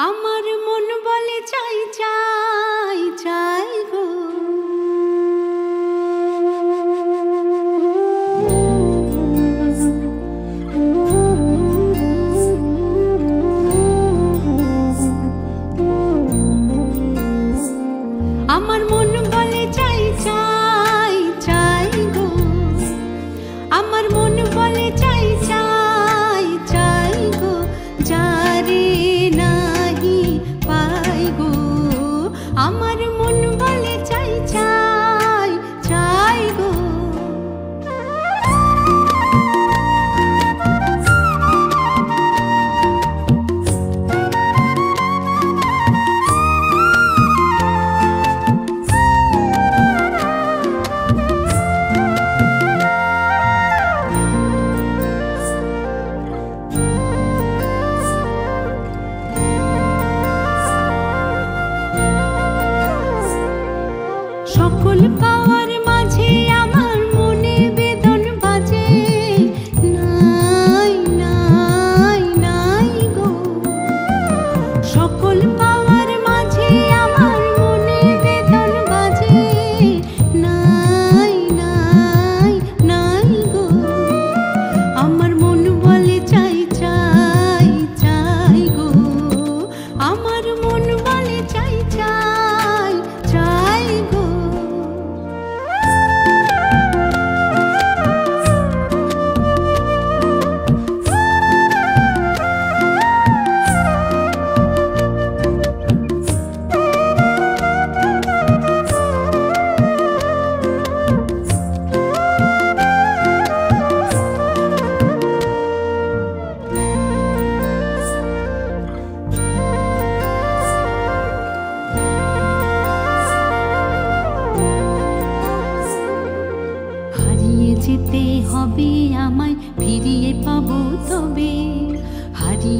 আমার মন বলে চাই চা गुल पवा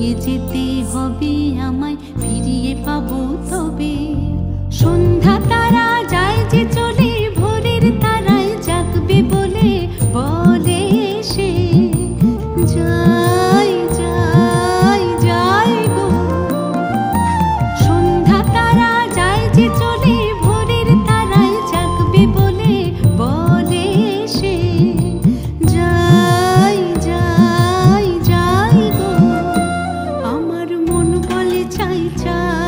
ये যেতে হবে চাই